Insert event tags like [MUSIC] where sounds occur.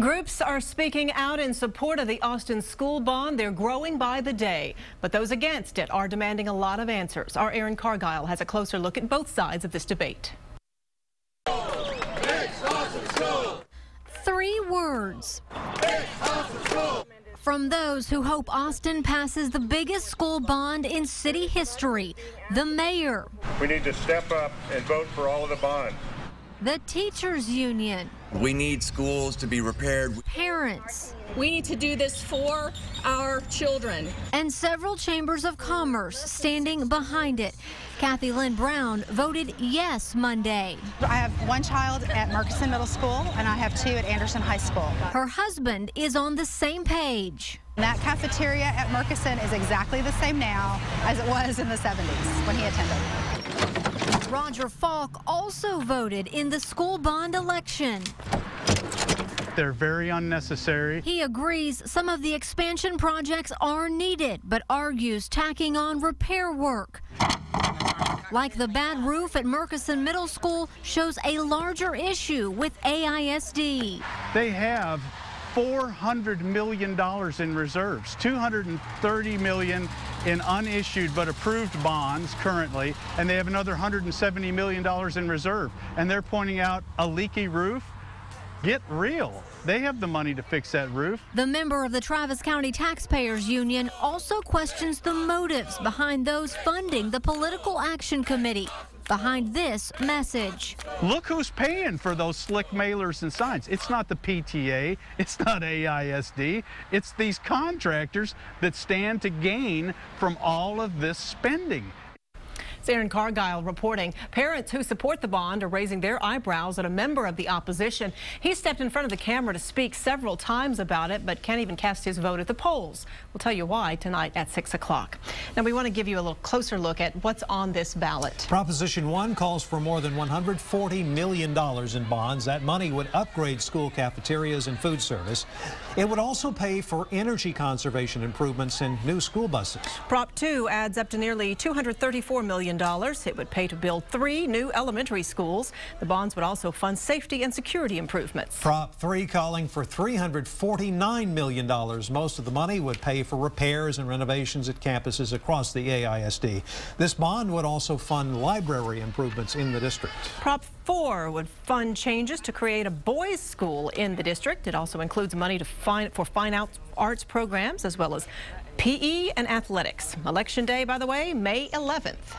Groups are speaking out in support of the Austin school bond. They're growing by the day, but those against it are demanding a lot of answers. Our Erin Cargile has a closer look at both sides of this debate. Three words from those who hope Austin passes the biggest school bond in city history, the mayor. We need to step up and vote for all of the bonds. The teachers union. We need schools to be repaired. Parents. We need to do this for our children. And several chambers of commerce standing behind it. Kathy Lynn Brown voted yes Monday. I have one child at Murchison Middle School and I have two at Anderson High School. Her husband is on the same page. That cafeteria at Murchison is exactly the same now as it was in the 70s when he attended. Roger Falk also voted in the school bond election. They're very unnecessary. He agrees some of the expansion projects are needed, but argues tacking on repair work. Like the bad roof at Murchison Middle School shows a larger issue with AISD. They have $400 million in reserves, $230 million in unissued but approved bonds currently, and they have another $170 million in reserve. And they're pointing out a leaky roof. Get real. They have the money to fix that roof. The member of the Travis County Taxpayers Union also questions the motives behind those funding the Political Action Committee behind this message. Look who's paying for those slick mailers and signs. It's not the PTA, [LAUGHS] it's not AISD, it's these contractors that stand to gain from all of this spending. Erin Cargile reporting. Parents who support the bond are raising their eyebrows at a member of the opposition. He stepped in front of the camera to speak several times about it, but can't even cast his vote at the polls. We'll tell you why tonight at 6 o'clock. Now, we want to give you a little closer look at what's on this ballot. Proposition 1 calls for more than $140 million in bonds. That money would upgrade school cafeterias and food service. It would also pay for energy conservation improvements in new school buses. Prop 2 adds up to nearly $234 million it would pay to build three new elementary schools. The bonds would also fund safety and security improvements. Prop 3 calling for $349 million. Most of the money would pay for repairs and renovations at campuses across the AISD. This bond would also fund library improvements in the district. Prop 4 would fund changes to create a boys' school in the district. It also includes money to fine, for fine arts programs as well as PE and athletics. Election day, by the way, May 11th.